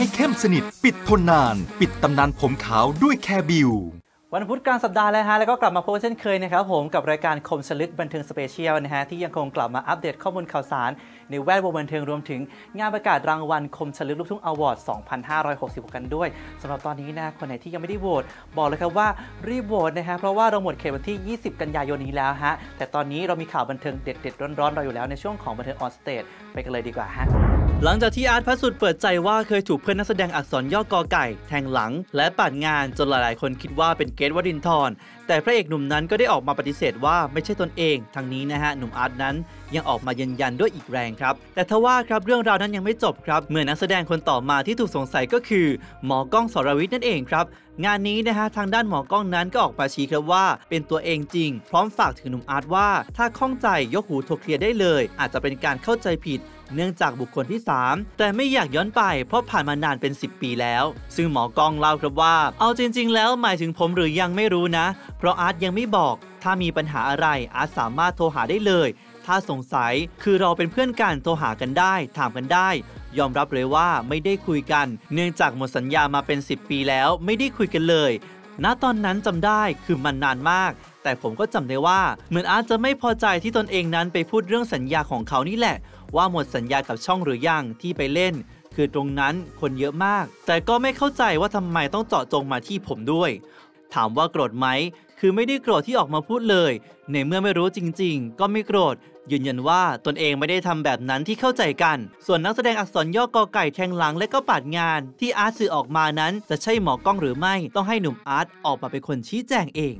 ให้เข้มสนิท ปิดทนนาน ปิดตำนานผมขาวด้วยแคร์บิววันพุธกลางสัปดาห์แล้วฮะ แล้วก็กลับมาพบเช่นเคยนะครับผมกับรายการคมชัดลึกบันเทิง special นะฮะ ที่ยังคงกลับมาอัปเดตข้อมูลข่าวสาร ในแวดวงบันเทิงรวมถึงงานประกาศรางวัลคมชัดลึกลูกทุ่ง award 2566 กันด้วยสำหรับตอนนี้นะคนไหนที่ยังไม่ได้โหวตบอกเลยครับว่ารีบโหวตนะฮะ เพราะว่าเราหมดเขตวันที่ 20 กันยายนนี้แล้วฮะแต่ตอนนี้เรามีข่าวบันเทิงเด็ดๆร้อนๆราอยู่แล้วในช่วงของบันเทิง on stageไปกันเลยดีกว่าฮะ หลังจากที่อาร์ตพระสุดเปิดใจว่าเคยถูกเพื่อนนักแสดงอักษรย่อกอไก่ แทงหลัง และปาดงานจนหลายๆ คนคิดว่าเป็นเกตวดินทร์แต่พระเอกหนุ่มนั้นก็ได้ออกมาปฏิเสธว่าไม่ใช่ตนเองทั้งนี้นะฮะหนุ่มอาร์ตนั้นยังออกมายืนยันด้วยอีกแรงครับ แต่ทว่าครับเรื่องราวนั้นยังไม่จบครับ เมื่อนักแสดงคนต่อมาที่ถูกสงสัยก็คือ หมอกล้องสรวิทย์นั่นเองครับ งานนี้นะฮะทางด้านหมอกล้องนั้นก็ออกมาชี้ครับว่า เป็นตัวเองจริง พร้อมฝากถึงหนุ่มอาร์ตว่า ถ้าข้องใจยกหูโทรเคลียร์ได้เลย อาจจะเป็นการเข้าใจผิด เนื่องจากบุคคลที่ 3 แต่ไม่อยากย้อนไปเพราะผ่านมานานเป็น 10 ปีแล้ว ซึ่งหมอกองเล่าครับว่า เอาจริง ๆ แล้วหมายถึงผมหรือยังไม่รู้นะ เพราะอาร์ตยังไม่บอก ถ้ามีปัญหาอะไรอาร์ตสามารถโทรหาได้เลย ถ้าสงสัยคือเราเป็นเพื่อนกันโทรหากันได้ ถามกันได้ ยอมรับเลยว่าไม่ได้คุยกัน เนื่องจากหมดสัญญามาเป็น 10 ปีแล้วไม่ได้คุยกันเลย ณตอนนั้นจำได้คือมันนานมาก แต่ผมก็จำได้ว่าเหมือนอาร์ตจะไม่พอใจที่ตนเองนั้นไปพูดเรื่องสัญญาของเขานี่แหละ ว่าหมดสัญญากับช่องหรือยังที่ไปเล่น คือตรงนั้นคนเยอะมาก แต่ก็ไม่เข้าใจว่าทำไมต้องเจาะจงมาที่ผมด้วย ถามว่าโกรธไหม คือไม่ได้โกรธที่ออกมาพูดเลย ในเมื่อไม่รู้จริง ๆ ก็ไม่โกรธ ยืนยันว่าตนเองไม่ได้ทำแบบนั้นที่เข้าใจกัน ส่วนนักแสดงอักษรย่อกอไก่แทงหลังและก็ปาดงาน ที่อาร์ตสื่อออกมานั้น จะใช่หมอกล้องหรือไม่ต้องให้หนุ่มอาร์ตออกมาเป็นคนชี้แจงเอง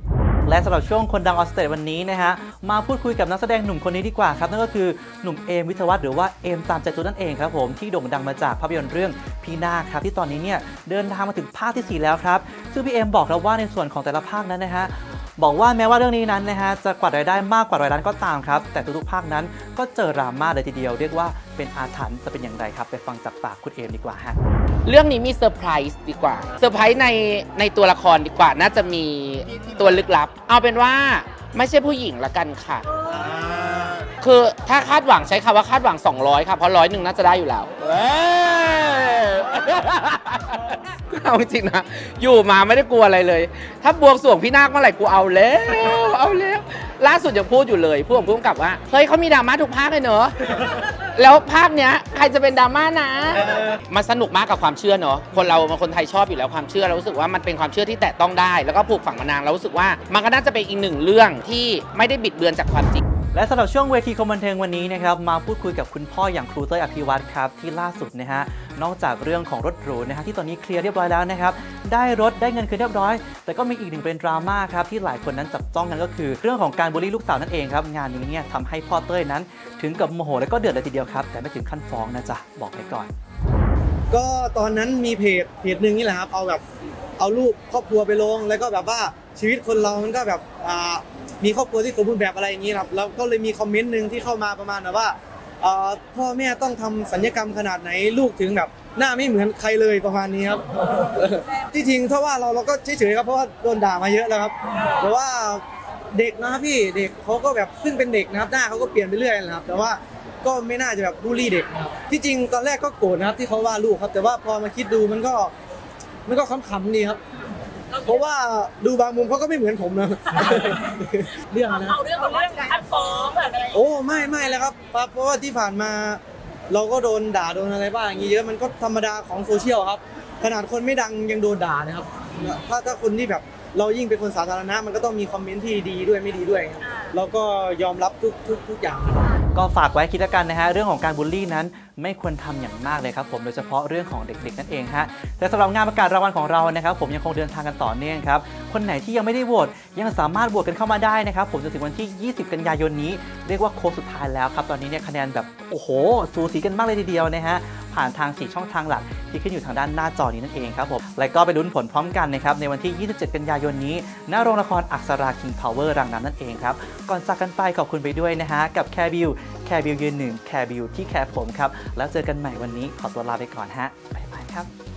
และสำหรับช่วงคนดัง on stage วันนี้นะฮะ มาพูดคุยกับนักแสดงหนุ่มคนนี้ดีกว่าครับ นั่นก็คือหนุ่มเอมวิทยวัฒน์หรือว่าเอมตามใจตุ๊ดนั่นเองครับผมที่โด่งดังมาจากภาพยนตร์เรื่องพี่นาคครับที่ตอนนี้เนี่ยเดินทางมาถึงภาคที่ 4 แล้วครับ ซึ่งพี่เอมบอกแล้วว่าในส่วนของแต่ละภาคนั้นนะฮะ บอกว่าแม้ว่าเรื่องนี้นั้นนะฮะจะกวาดรายได้มากกว่าร้อยล้านก็ตามครับ แต่ทุกๆภาคนั้นก็เจอดราม่าเลยทีเดียว เรียกว่าเป็นอาถรรพ์จะเป็นอย่างไรครับ ไปฟังจากปากคุณเอมดีกว่าฮะเรื่องนี้มีเซอร์ไพรส์ดีกว่าเซอร์ไพรส์ในในตัวละครดีกว่า น่าจะมีตัวลึกลับ เอาเป็นว่าไม่ใช่ผู้หญิงละกันค่ะ คือถ้าคาดหวังใช้คำว่าคาดหวัง 200 ค่ะ เพราะร้อยหนึ่งน่าจะได้อยู่แล้ว เอาจริงนะ อยู่มาไม่ได้กลัวอะไรเลย ถ้าบวงสรวงพี่นาคเมื่อไหร่กูเอาแล้ว เอาแล้ว ล่าสุดยังพูดอยู่เลยพูดกับผู้กำกับว่า เฮ้ยเขามีดราม่าทุกภาคเลยเนอะ แล้วภาคเนี้ยใครจะเป็นดราม่านะ มันสนุกมากกับความเชื่อเนอะ คนเรามันคนไทยชอบอยู่แล้วความเชื่อเรารู้สึกว่ามันเป็นความเชื่อที่แตะต้องได้ แล้วก็ผูกฝังมานานเรารู้สึกว่า มันก็น่าจะเป็นอีกหนึ่งเรื่องที่ไม่ได้บิดเบือนจากความจริงและสำหรับช่วงเวทีคอมบันเทิงวันนี้นะครับมาพูดคุยกับคุณพ่ออย่างครูเต้ยอภิวัตรครับที่ล่าสุดนะฮะ นอกจากเรื่องของรถหรูนะฮะที่ตอนนี้เคลียร์เรียบร้อยแล้วนะครับได้รถได้เงินคืนเรียบร้อย แต่ก็มีอีกหนึ่งเป็นดราม่าครับที่หลายคนนั้นจับจ้องกันก็คือ เรื่องของการบูลลี่ลูกสาวนั่นเองครับงานนี้เนี่ยทำให้พ่อเต้ยนั้น ถึงกับโมโหและก็เดือดเลยทีเดียวครับแต่ไม่ถึงขั้นฟ้องนะจ๊ะบอกไปก่อน ก็ตอนนั้นมีเพจเพจหนึ่งนี่แหละครับเอาแบบเอารูปครอบครัวไปลง แล้วก็แบบว่าชีวิตคนเรามันก็แบบอ่ามีครอบครัวที่สมบูรณ์แบบอะไรอย่างนี้ครับแล้วก็เลยมีคอมเมนต์หนึ่งที่เข้ามาประมาณแบบว่าอ่า พ่อแม่ต้องทำสัญญกรรมขนาดไหนลูกถึงแบบหน้าไม่เหมือนใครเลยประมาณนี้ครับที่จริงถ้าว่าเราเราก็เฉยๆครับเพราะว่าโดนด่ามาเยอะแล้วครับ แต่ว่าเด็กนะครับพี่เด็กเขาก็แบบเพิ่งเป็นเด็กนะครับหน้าเขาก็เปลี่ยนไปเรื่อยนะครับ แต่ว่าก็ไม่น่าจะแบบบูลลี่เด็กนะครับที่จริงตอนแรกก็โกรธนะครับที่เขาว่าลูกครับ แต่ว่าพอมาคิดดูมันก็มันก็ขำๆดีครับ เพราะว่าดูบางมุมเขาก็ไม่เหมือนผมนะ เรื่องอะไรนะ เอาเรื่องของเรื่องการฟ้องแบบอะไรโอ้ไม่ไม่แล้วครับครับ เพราะว่าที่ผ่านมา เราก็โดนด่าโดนอะไรบ้างอย่างนี้เยอะมันก็ธรรมดาของโซเชียลครับ ขนาดคนไม่ดังยังโดนด่านะครับ ถ้าถ้าคนที่แบบเรายิ่งเป็นคนสาธารณะมันก็ต้องมีคอมเมนต์ที่ดีด้วยไม่ดีด้วยครับเราก็ยอมรับทุกทุกทุกอย่างนะครับ ก็ฝากไว้คิดละกันนะฮะเรื่องของการบูลลี่นั้นไม่ควรทำอย่างมากเลยครับผมโดยเฉพาะเรื่องของเด็กๆนั่นเองฮะแต่สำหรับงานประกาศรางวัลของเรานะครับผมยังคงเดินทางกันต่อเนื่องครับคนไหนที่ยังไม่ได้โหวตยังสามารถโหวตกันเข้ามาได้นะครับผมจนถึงวันที่ 20 กันยายนนี้ เรียกว่าโค้งสุดท้ายแล้วครับตอนนี้เนี่ยคะแนนแบบโอ้โห สูสีกันมากเลยทีเดียวนะฮะ ผ่านทาง 4 ช่องทางหลัก ที่ขึ้นอยู่ทางด้านหน้าจอนี้นั่นเองครับผม และก็ไปลุ้นผลพร้อมกันนะครับในวันที่ 27 กันยายนนี้ ณ โรงละครอักษราคิงพาวเวอร์รางน้ำนั่นเองครับ ก่อนจากกันไปขอบคุณไปด้วยนะฮะกับแคร์บิวแคร์บิวยืนหนึ่งแคร์บิวที่แคร์ผมครับ แล้วเจอกันใหม่วันนี้ขอตัวลาไปก่อนฮะ bye bye ครับ